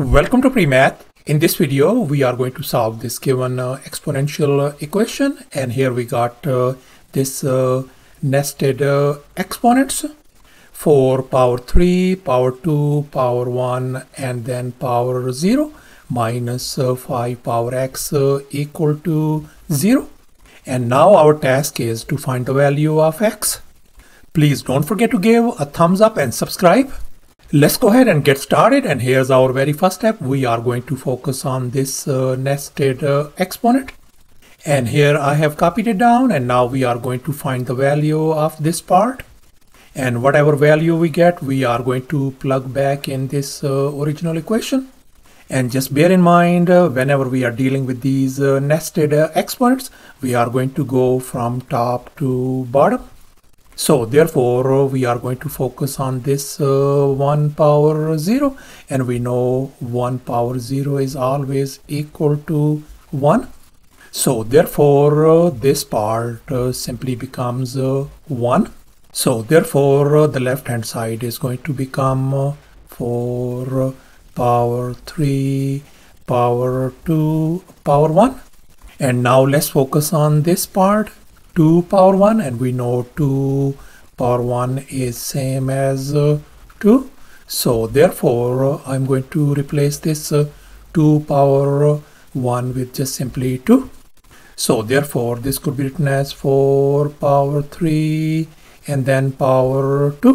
Welcome to PreMath. In this video, we are going to solve this given uh, exponential equation. And here we got uh, this uh, nested uh, exponents. 4 power 3, power 2, power 1, and then power 0 minus, uh, 5 power x uh, equal to 0. And now our task is to find the value of x. Please don't forget to give a thumbs up and subscribe. Let's go ahead and get started and here's our very first step. We are going to focus on this uh, nested uh, exponent. And here I have copied it down and now we are going to find the value of this part. And whatever value we get we are going to plug back in this uh, original equation. And just bear in mind uh, whenever we are dealing with these uh, nested uh, exponents we are going to go from top to bottom so therefore uh, we are going to focus on this uh, 1 power 0 and we know 1 power 0 is always equal to 1. So therefore uh, this part uh, simply becomes uh, 1. So therefore uh, the left hand side is going to become 4 power 3 power 2 power 1. And now let's focus on this part 2 power 1 and we know 2 power 1 is same as uh, 2 so therefore uh, I'm going to replace this uh, 2 power 1 with just simply 2 so therefore this could be written as 4 power 3 and then power 2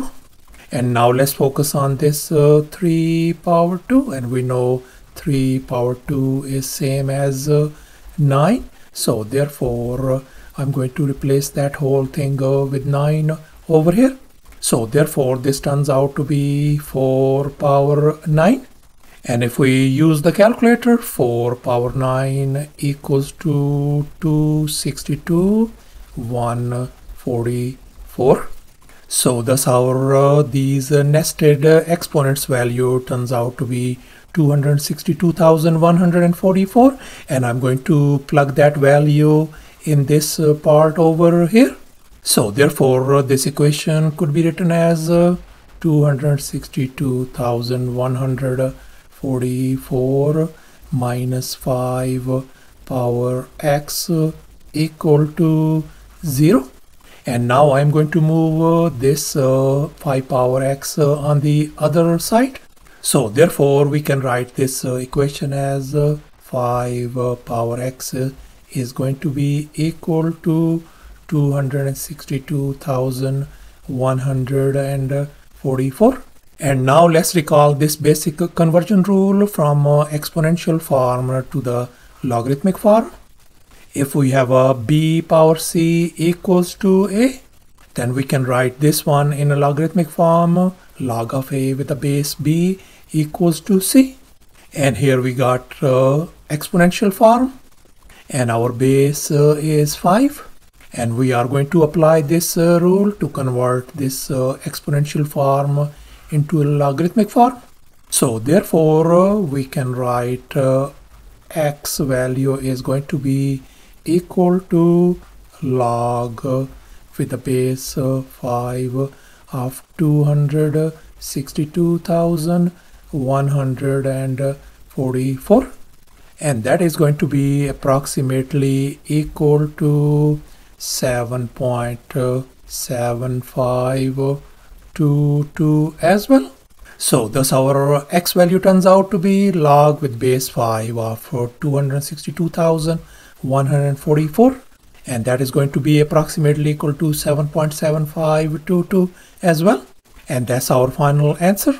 and now let's focus on this uh, 3 power 2 and we know 3 power 2 is same as uh, 9 so therefore I'm going to replace that whole thing uh, with 9 over here. So therefore this turns out to be 4 power 9. And if we use the calculator, 4 power 9 equals to 262, 144. So thus our uh, these uh, nested uh, exponents value turns out to be 262,144 and I'm going to plug that value in this uh, part over here. So therefore uh, this equation could be written as uh, 262,144 minus 5 power x equal to 0 and now I'm going to move uh, this uh, 5 power x uh, on the other side. So therefore we can write this equation as 5 power x is going to be equal to 262,144 and now let's recall this basic conversion rule from uh, exponential form to the logarithmic form. If we have a b power c equals to a then we can write this one in a logarithmic form log of a with a base b equals to c. And here we got uh, exponential form and our base uh, is 5 and we are going to apply this uh, rule to convert this uh, exponential form into a logarithmic form. So therefore uh, we can write uh, x value is going to be equal to log with the base 5 of 262,144 and that is going to be approximately equal to 7.7522 as well. So thus our x value turns out to be log with base 5 of 262,144 and that is going to be approximately equal to 7.7522 as well. And that's our final answer.